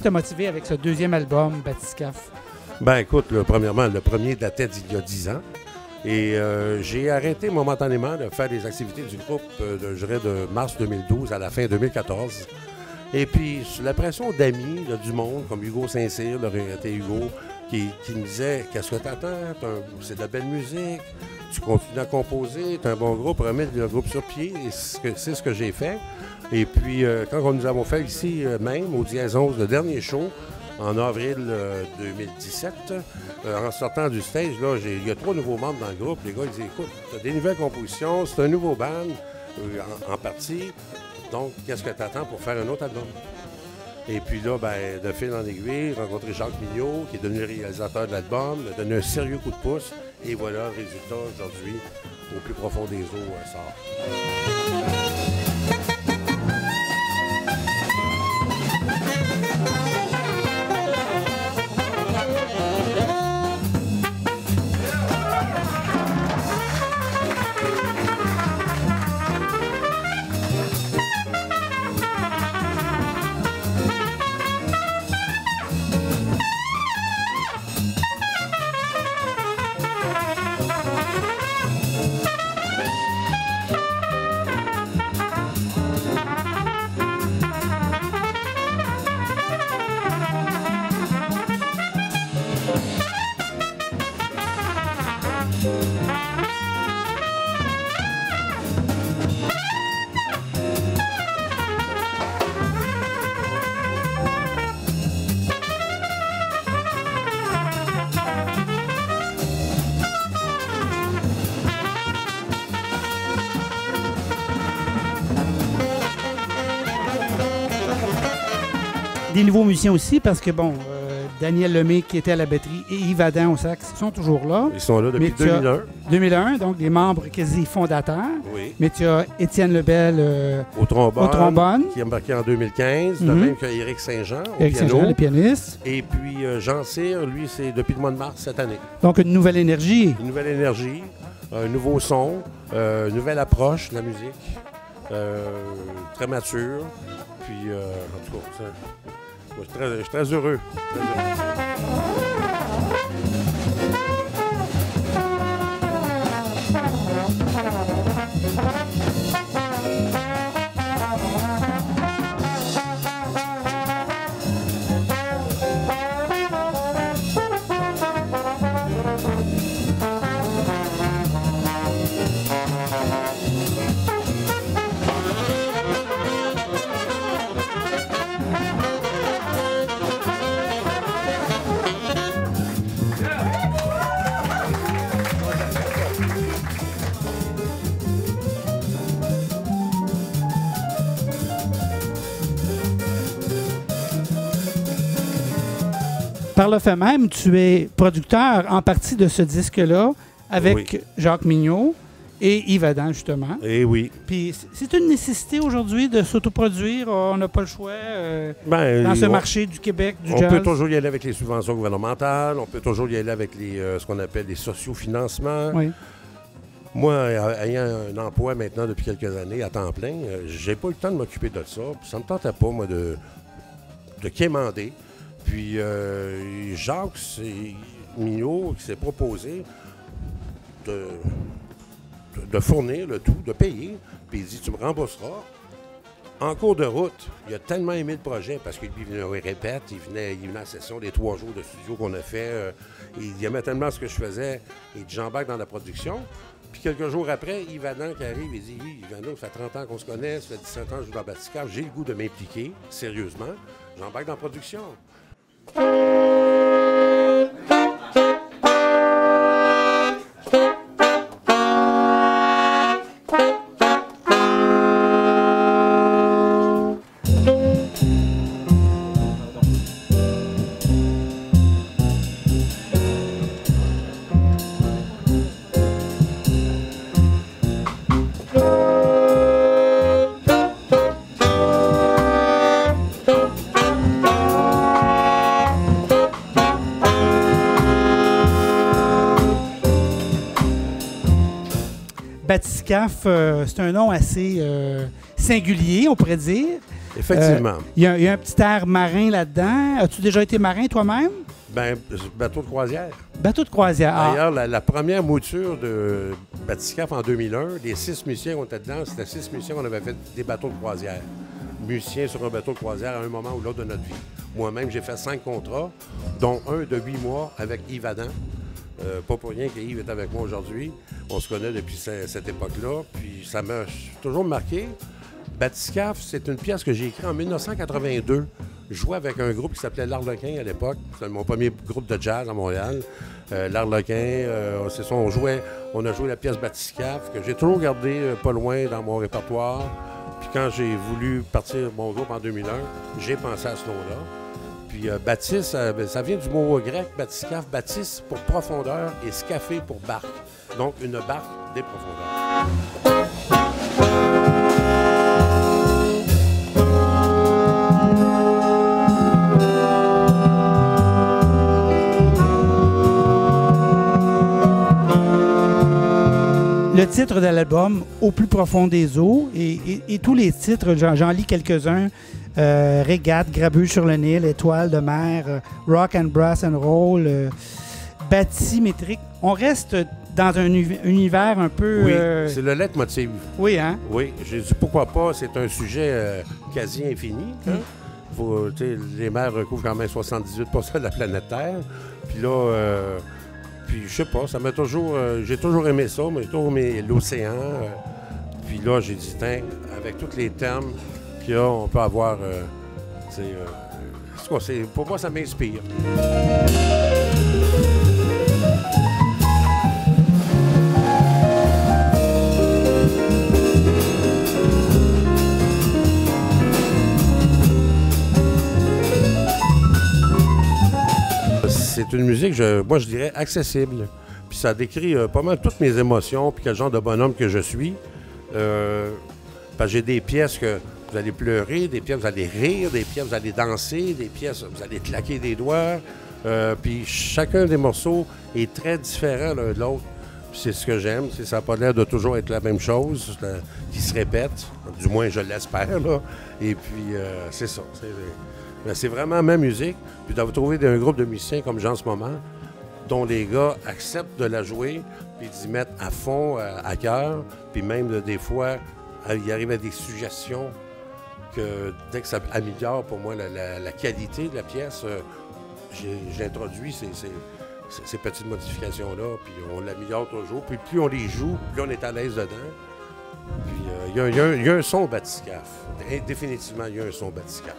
t'a motivé avec ce deuxième album, Batiscaf? Ben écoute, premièrement, le premier datait d'il y a 10 ans. Et euh, j'ai arrêté momentanément de faire des activités du groupe, euh, de, je dirais, de mars 2012 à la fin 2014. Et puis, sous la pression d'amis, du monde, comme Hugo Saint-Cyr, le regretté Hugo, qui, qui me disait Qu'est-ce que t'attends C'est de la belle musique, tu continues à composer, t'as un bon groupe, remettre le groupe sur pied. Et c'est ce que, j'ai fait. Et puis, euh, quand nous avons fait ici euh, même, au Dièse 11, le dernier show, en avril euh, 2017, euh, en sortant du stage, il y a trois nouveaux membres dans le groupe. Les gars, ils disent Écoute, t'as des nouvelles compositions, c'est un nouveau band, en, en partie. Donc, qu'est-ce que t'attends pour faire un autre album? Et puis là, ben, de fil en aiguille, j'ai rencontré Jacques Mignot, qui est devenu réalisateur de l'album, m'a donné un sérieux coup de pouce. Et voilà, résultat aujourd'hui, au plus profond des eaux, euh, sort. Des nouveaux musiciens aussi, parce que, bon, euh, Daniel Lemay, qui était à la batterie, et Yves Adam au sax, sont toujours là. Ils sont là depuis Mais tu as- 2001. 2001, donc des membres quasi fondateurs. Oui. Mais tu as Étienne Lebel euh, Au trombone. au trombone, Qui est embarqué en 2015, de Mhm. même qu'Éric Saint-Jean au piano. Saint-Jean, le pianiste. Et puis euh, Jean Cyr, lui, c'est depuis le mois de mars cette année. Donc, une nouvelle énergie. Une nouvelle énergie, un nouveau son, une nouvelle approche de la musique, très mature. Puis, euh, en tout cas, je, suis très. Très heureux. Par le fait même, tu es producteur en partie de ce disque-là avec Oui. Jacques Mignot et Yves Adam, justement. Eh oui. Puis c'est une nécessité aujourd'hui de s'autoproduire. On n'a pas le choix euh, Ben, dans ce on- marché du Québec, du On jazz. peut toujours y aller avec les subventions gouvernementales, on peut toujours y aller avec les, euh, ce qu'on appelle les sociofinancements. Oui. Moi, euh, ayant un emploi maintenant depuis quelques années à temps plein, j'ai pas eu le temps de m'occuper de ça. Ça me tentait pas, moi, de, de quémander. Puis euh, Jacques Mignot qui s'est proposé de, fournir le tout, de payer. Puis il dit Tu me rembourseras. En cours de route, il a tellement aimé le projet parce qu'il venait, répète, il venait, il venait à la session des trois jours de studio qu'on a fait. euh, il aimait tellement ce que je faisais. Il dit J'embarque dans la production. Puis quelques jours après, Yves qui arrive, il dit Oui, ça fait 30 ans qu'on se connaît, ça fait 17 ans que je joue dans Batiscaf, j'ai le goût de m'impliquer, sérieusement. J'embarque dans la production. Música Batiscaf, euh, c'est un nom assez euh, singulier, on pourrait dire. Effectivement. Euh, Il y, a- il y a un petit air marin là-dedans. As-tu déjà été marin toi-même? Ben, bateau de croisière. Bateau de croisière. Ah, D'ailleurs, la, la première mouture de Batiscaf en 2001, les six musiciens qui étaient dedans, c'était six musiciens qu'on avait fait des bateaux de croisière. Musiciens sur un bateau de croisière à un moment ou l'autre de notre vie. Moi-même, j'ai fait cinq contrats, dont un de huit mois avec Yves Adam. Euh, pas pour rien que Yves est avec moi aujourd'hui. On se connaît depuis ce- cette époque-là. Puis ça m'a toujours marqué. Batiscaf, c'est une pièce que j'ai écrite en 1982. Je jouais avec un groupe qui s'appelait L'Arlequin à l'époque. C'était mon premier groupe de jazz à Montréal. Euh, L'Arlequin, euh, c'est ça, on jouait, on a joué la pièce Batiscaf, que j'ai toujours gardé euh, pas loin dans mon répertoire. Puis quand j'ai voulu partir mon groupe en 2001, j'ai pensé à ce nom-là. Puis euh, euh, ben, ça vient du mot grec, batiscaf, bâtisse pour profondeur et scafé pour barque. Donc une barque des profondeurs. Titre de l'album, Au plus profond des eaux, et, et- et tous les titres, j'en lis quelques-uns. Euh, Régate, Grabuge sur le Nil, Étoile de mer, euh, Rock and Brass and Roll, euh, Bathymétrique. On reste dans un uni- univers un peu... Oui, euh, c'est le leitmotiv. oui, hein? Oui, j'ai dit pourquoi pas, c'est un sujet quasi infini. hein? Mm. Faut, sais, les mers recouvrent quand même 78% de la planète Terre. Puis là, puis je sais pas, ça m'a toujours. euh, j'ai toujours aimé ça, mais j'ai toujours aimé l'océan. euh. puis là, j'ai dit, avec tous les termes qu'il y a, on peut avoir. euh, euh, c'est- pour moi, ça m'inspire. C'est une musique, je- moi je dirais, accessible. Puis ça décrit euh, pas mal toutes mes émotions, puis quel genre de bonhomme que je suis. Euh, que j'ai des pièces que vous allez pleurer, des pièces vous allez rire, des pièces vous allez danser, des pièces vous allez claquer des doigts. Euh, puis chacun des morceaux est très différent l'un de l'autre. C'est ce que j'aime, ça n'a pas l'air de toujours être la même chose, qui se répète. Du moins, je l'espère. Et puis, c'est ça. C'est, mais c'est vraiment ma musique. Puis de vous trouver un groupe de musiciens comme j'ai en ce moment, dont les gars acceptent de la jouer, puis d'y mettre à fond, euh, à cœur, puis même de, des fois, il arrive à des suggestions que dès que ça améliore pour moi la, qualité de la pièce, euh, j'ai- j'introduis ces, petites modifications-là, puis on l'améliore toujours. Puis plus on les joue, plus on est à l'aise dedans. Puis euh, y a y, a y a un son batiscaf. Définitivement, il y a un son batiscaf.